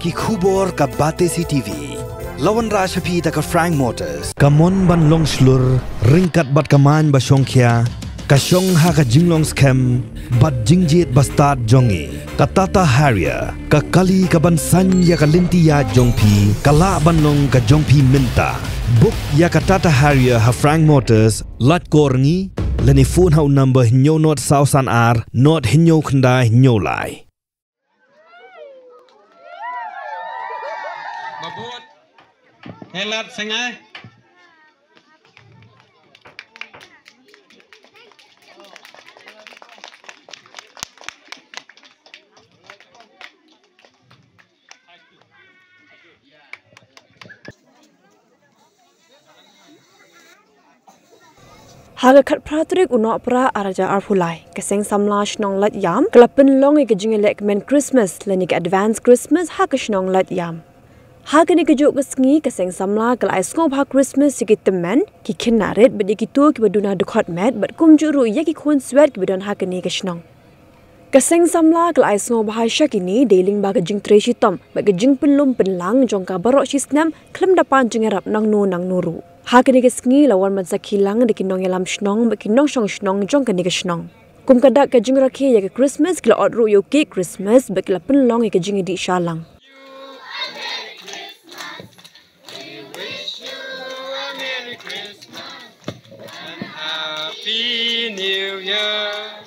ki khubor ka bate si TV. Lawan Rashapi ta ka Frank Motors. Kamon ban long slur ringkat bat kaman ba syongkya. Ka syong ha ka jinglong scam bat jingjit bastard jongi. Ka Tata Harrier ka kali ka ban san ya ka linti ya jongpi. Ka la ban long ka jongpi minta. Book ya ka Tata Harrier ha Frank Motors lat korngi. Lani phone hau number hinyo not sausan ar not hinyo khandai hinyo lai. Bà buốt hay lật xanh ai Haga khat pratrik uno pra araja arphulai keseng samla shnong lat yam klapin long e kejing elek men christmas leni ke advance christmas ha ke shnong lat yam Haga ni kejuk kesengi keseng samla kala skop ha christmas sikit temen ki kinaret bedi ki tu ki baduna dukhat met bad kum juru ye ki khun swet ki bedon ha ke ni ke shnong Kaseng samla kala isngo bahasa kini dealing ba kejing treshi tom ba kejing pelum penlang jongka barok shisnam klem dapan jengerap nang nu nang nuru Hakini ke sengi lawan man sakilang de kinong yalam shnong ba kinong shong shnong jong kani ke shnong. Kum kadak ke jing rakhe ya ke Christmas kila odru yo ke Christmas ba kila penlong ya ke jing di shalang. Happy New Year.